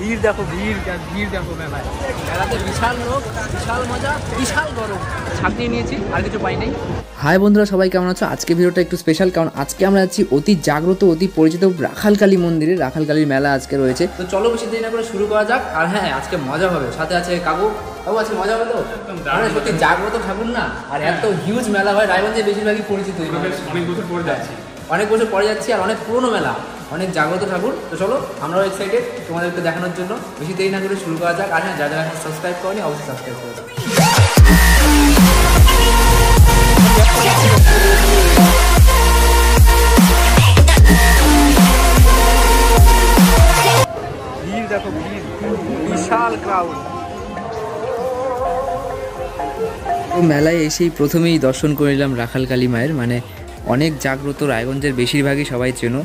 ভিড় দেখো ভিড় ভিড় দেখো মেলায়। মেলাতে বিশাল লোক বিশাল মজা বিশাল গরম। ছাকনি নিয়েছি আর কিছু পাই নাই হাই বন্ধুরা সবাই কেমন আছো? আজকে ভিডিওটা একটু স্পেশাল কারণ আজকে আমরা যাচ্ছি অতি জাগ্রত অতি পরিচিত রাখালকালী মন্দিরে। রাখালকালীর মেলা আজকে রয়েছে। তো চলো বেশি দেরি না করে শুরু করা যাক। আর হ্যাঁ আজকে মজা হবে। সাথে আছে কাকু। কাকু আজকে মজা হবে তো? মানে সত্যি জাগ্রত ঠাকুর না। আর এত হিউজ মেলা হয় রায়গঞ্জে বেশিরভাগই পরিচিত। অনেক বছর পরে যাচ্ছি। অনেক বছর পরে যাচ্ছি আর অনেক পুরনো মেলা। অনেক জাগ্রত ঠাকুর। তো চলো আমরাও এক্সাইটেড তোমাদেরকে দেখানোর জন্য। বেশি দেরি না করে শুরু করা যাক। আর হ্যাঁ যারা যারা এখন সাবস্ক্রাইব করনি অবশ্যই সাবস্ক্রাইব করে দেখো বিশাল ক্রাউড তো মেলায় এসেই প্রথমেই দর্শন করে নিলাম রাখাল কালী মায়ের। মানে অনেক জাগ্রত রায়গঞ্জের বেশিরভাগই সবাই চেনো।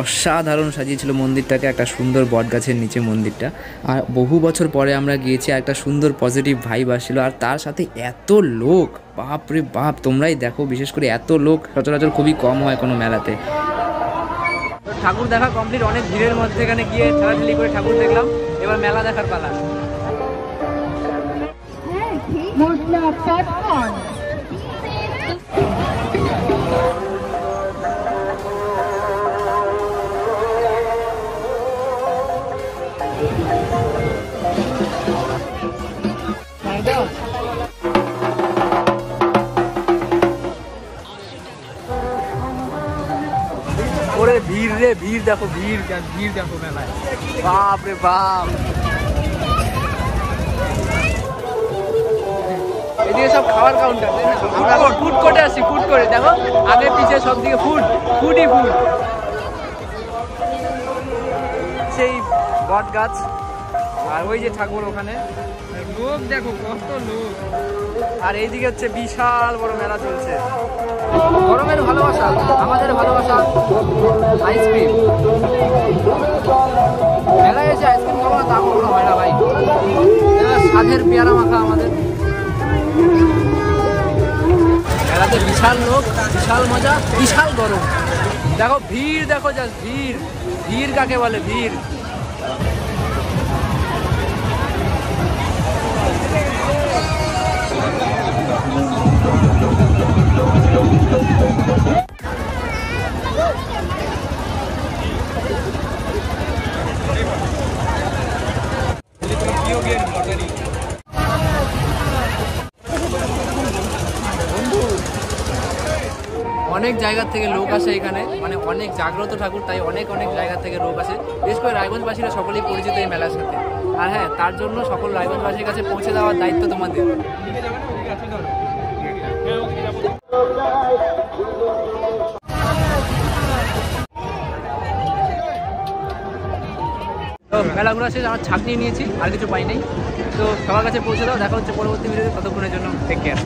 অসাধারণ সাজিয়েছিল মন্দিরটাকে একটা সুন্দর বটগাছের নিচে মন্দিরটা। আর বহু বছর পরে আমরা গিয়েছি একটা সুন্দর পজিটিভ ভাইব আসছিল। আর তার সাথে এত লোক বাপ রে বাপ তোমরাই দেখো বিশেষ করে এত লোক সচরাচর খুবই কম হয় কোনো মেলাতে। ঠাকুর দেখা কমপ্লিট অনেক ভিড়ের মধ্যে এখানে গিয়ে ঠেলাঠেলি করে ঠাকুর দেখলাম। এবার মেলা দেখার পালা। ওরে ভিড় রে, ভিড় দেখো, ভিড় ভিড় দেখো মেলায়। বাপ রে বাপ। সব খাবার কাউন্টার আমরা ফুড কোর্টে আছি ফুড কোর্টে দেখো আগে পিছে সব ফুড ফুডই ফুড সেই বট গাছ আর ওই যে ঠাকুর ওখানে। লোক দেখো, কত লোক। আর এইদিকে হচ্ছে বিশাল বড় মেলা চলছে। গরমের ভালোবাসা, আমাদের ভালোবাসা আইসক্রিম। মেলায় এসে আইসক্রিম খাব না তা হয় না ভাই। স্বাদের পেয়ারা মাখা আমাদের। মেলাতে বিশাল লোক, বিশাল মজা, বিশাল গরম। দেখো ভিড়, দেখো জাস্ট ভিড়। ভিড় কাকে বলে? ভিড়। অনেক জায়গা থেকে লোক আসে এখানে। মানে অনেক জাগ্রত ঠাকুর, তাই অনেক অনেক জায়গা থেকে লোক আসে। বিশেষ করে রায়গঞ্জবাসীরা সকলেই পরিচিত এই মেলার সাথে। আর হ্যাঁ তার জন্য সকল রায়গঞ্জবাসীর কাছে পৌঁছে দেওয়ার দায়িত্ব তোমাদের। তো মেলা ঘোরা শেষ, আমার ছাকনি নিয়েছি, আর কিছু পাইনি তো সবার কাছে পৌঁছে দাও, দেখা হচ্ছে পরবর্তী ভিডিওতে ততক্ষণের জন্য টেক কেয়ার